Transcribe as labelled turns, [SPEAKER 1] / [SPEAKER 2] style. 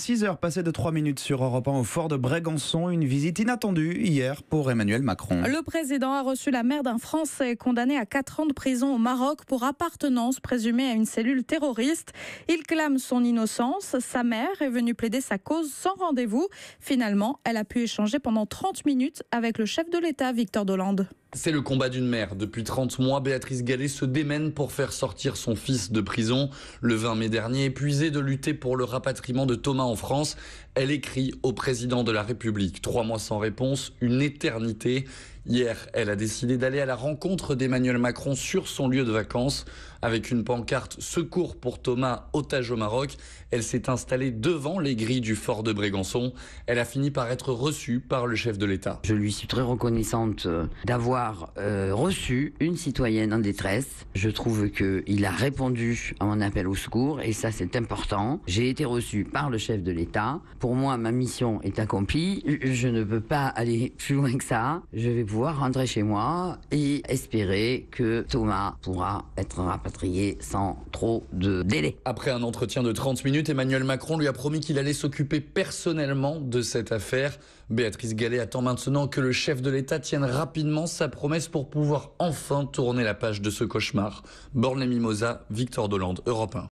[SPEAKER 1] 6 heures passées de 3 minutes sur Europe 1 au fort de Brégançon. Une visite inattendue hier pour Emmanuel Macron.
[SPEAKER 2] Le président a reçu la mère d'un Français condamné à 4 ans de prison au Maroc pour appartenance présumée à une cellule terroriste. Il clame son innocence. Sa mère est venue plaider sa cause sans rendez-vous. Finalement, elle a pu échanger pendant 30 minutes avec le chef de l'État, Victor Dolande.
[SPEAKER 3] C'est le combat d'une mère. Depuis 30 mois, Béatrice Gallet se démène pour faire sortir son fils de prison. Le 20 mai dernier, épuisée de lutter pour le rapatriement de Thomas en France, elle écrit au président de la République. Trois mois sans réponse, une éternité. Hier, elle a décidé d'aller à la rencontre d'Emmanuel Macron sur son lieu de vacances. Avec une pancarte Secours pour Thomas, otage au Maroc, elle s'est installée devant les grilles du fort de Brégançon. Elle a fini par être reçue par le chef de l'État.
[SPEAKER 4] Je lui suis très reconnaissante euh, euh, reçu une citoyenne en détresse. Je trouve qu'il a répondu à mon appel au secours et ça c'est important. J'ai été reçue par le chef de l'État. Pour moi, ma mission est accomplie. Je ne peux pas aller plus loin que ça. Je vais pouvoir rentrer chez moi et espérer que Thomas pourra être rapatrié sans trop de délai.
[SPEAKER 3] Après un entretien de 30 minutes, Emmanuel Macron lui a promis qu'il allait s'occuper personnellement de cette affaire. Béatrice Gallet attend maintenant que le chef de l'État tienne rapidement sa promesse pour pouvoir enfin tourner la page de ce cauchemar. Borne Mimosa, Victor Dolande, Europe 1.